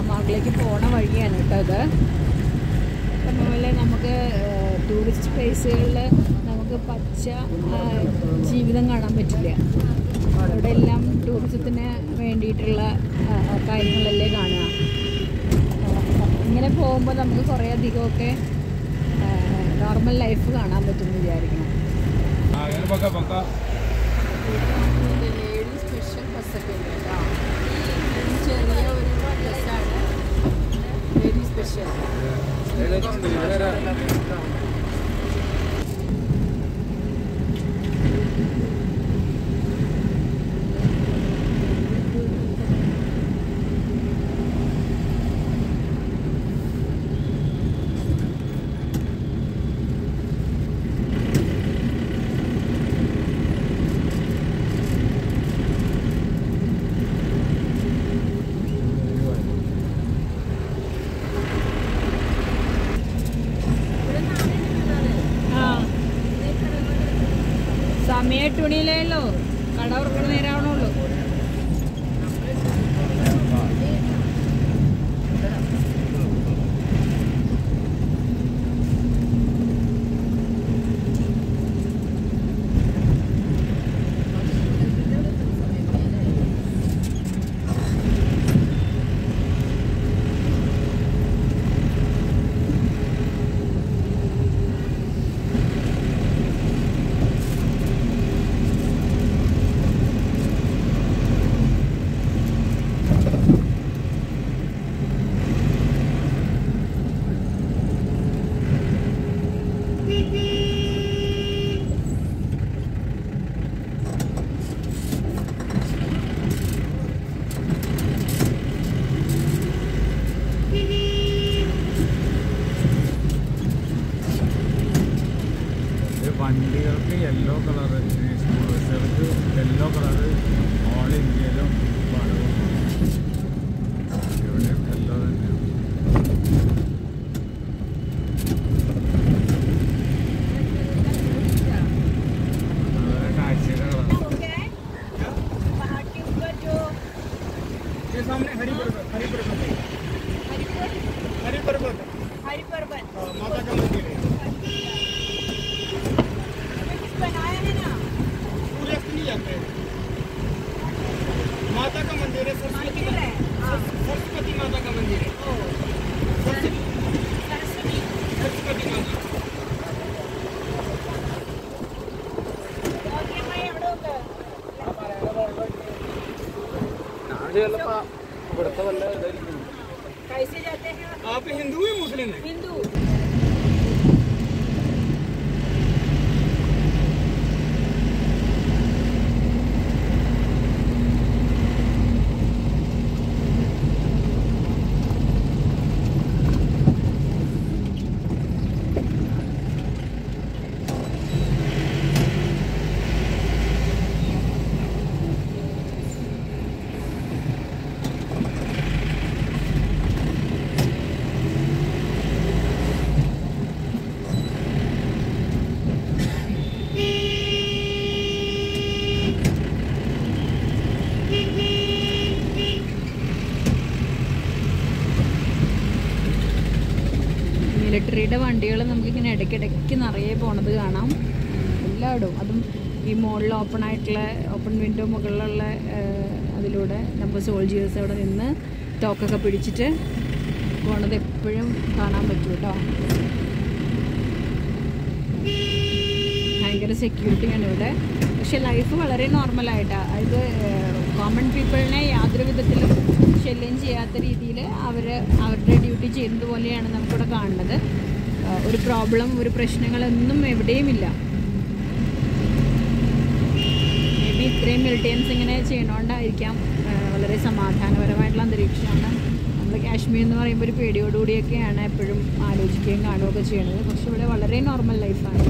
സോനാമാർഗിലേക്ക് പോണ വഴിയാണ് കേട്ടോ അത് അതുപോലെ പോലെ നമുക്ക് ടൂറിസ്റ്റ് പ്ലേസുകളിൽ നമുക്ക് പച്ച ജീവിതം കാണാൻ പറ്റില്ല. അവിടെ എല്ലാം ടൂറിസത്തിന് വേണ്ടിയിട്ടുള്ള കാര്യങ്ങളല്ലേ കാണുക. ഇങ്ങനെ പോകുമ്പോൾ നമുക്ക് കുറേ അധികമൊക്കെ നോർമൽ ലൈഫ് കാണാൻ പറ്റുമെന്ന് വിചാരിക്കണം ലേഡി സ്പെഷ്യൽ ബസ്സൊക്കെ ഉണ്ട് 何だ? મેં ચૂડી લઈ લઉં. el loco la recibiste, el loco la recibiste. ഇവിടുത്തെ വല്ല ഇതായിരിക്കും कैसे जाते हैं आप हिंदू या मुस्लिम है हिंदू മിലിറ്ററിയുടെ വണ്ടികൾ നമുക്കിങ്ങനെ ഇടയ്ക്കിടയ്ക്ക് നിറയെ പോണത് കാണാം. എല്ലായിടും. അതും ഈ മുകളിൽ ഓപ്പൺ ആയിട്ടുള്ള ഓപ്പൺ വിൻഡോ മുകളിലുള്ള അതിലൂടെ നമ്മൾ സോൾജിയേഴ്സ് അവിടെ നിന്ന് തോക്കൊക്കെ പിടിച്ചിട്ട് പോണത് എപ്പോഴും കാണാൻ പറ്റും കേട്ടോ ഭയങ്കര സെക്യൂരിറ്റിയാണ് ഇവിടെ. പക്ഷെ ലൈഫ് വളരെ നോർമലായിട്ടാണ് അതായത് കോമൺ പീപ്പിളിനെ യാതൊരു വിധത്തിലും ശല്യം ചെയ്യാത്ത രീതിയിൽ അവർ അവരുടെ ഡ്യൂട്ടി ചെയ്യുന്നത് പോലെയാണ് നമുക്കിവിടെ കാണുന്നത്. ഒരു പ്രോബ്ലം ഒരു പ്രശ്നങ്ങളൊന്നും എവിടെയുമില്ല മേ ബി ഇത്രയും മിലിറ്റൻസ് ഇങ്ങനെ ചെയ്യണോണ്ടായിരിക്കാം വളരെ സമാധാനപരമായിട്ടുള്ള അന്തരീക്ഷമാണ്. നമ്മൾ കാശ്മീർ എന്ന് പറയുമ്പോൾ ഒരു പേടിയോടുകൂടിയൊക്കെയാണ് എപ്പോഴും ആലോചിക്കുകയും കാണുകയൊക്കെ ചെയ്യണത് പക്ഷെ ഇവിടെ വളരെ നോർമൽ ലൈഫാണ്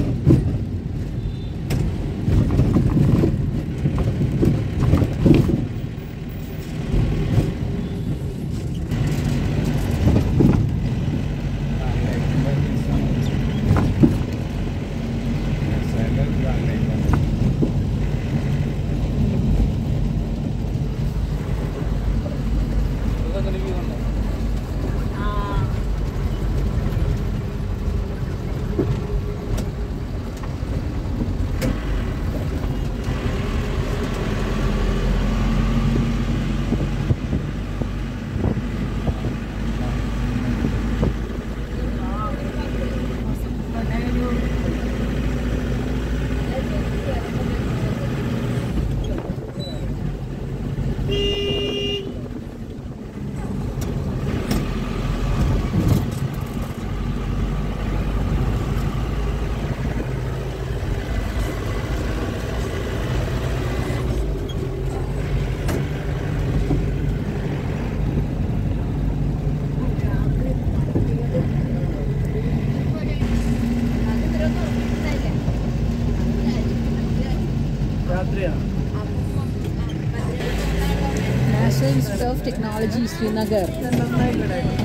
of Technology, Srinagar.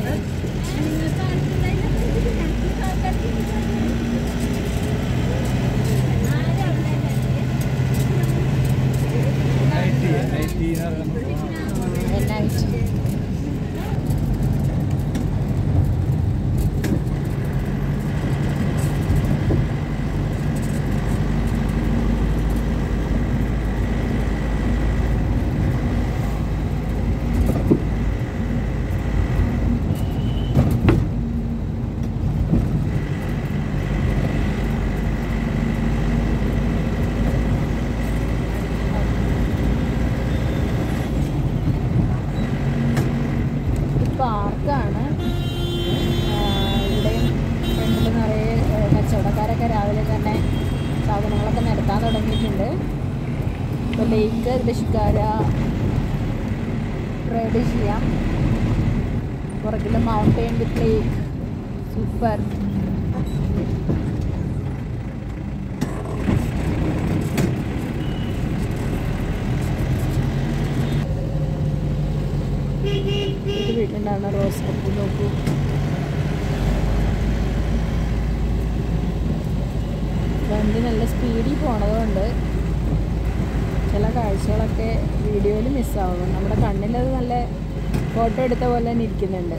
കച്ചവടക്കാരൊക്കെ രാവിലെ തന്നെ സാധനങ്ങളൊക്കെ നിരത്താൻ തുടങ്ങിയിട്ടുണ്ട്. ഇപ്പോൾ ലേക്ക് ദശിക്കാര റൈഡ് ചെയ്യാം. പുറകിൽ മൗണ്ടെയിൻ വിത്ത് ലേക്ക് സൂപ്പർ വീട്ടിലുണ്ടാകുന്ന റോസ് കപ്പ് നോക്കൂ. വണ്ടി നല്ല സ്പീഡിൽ പോണതുകൊണ്ട് ചില കാഴ്ചകളൊക്കെ വീഡിയോയിൽ മിസ്സാവുന്നു നമ്മുടെ കണ്ണിലത് നല്ല ഫോട്ടോ എടുത്ത പോലെ തന്നെ ഇരിക്കുന്നുണ്ട്.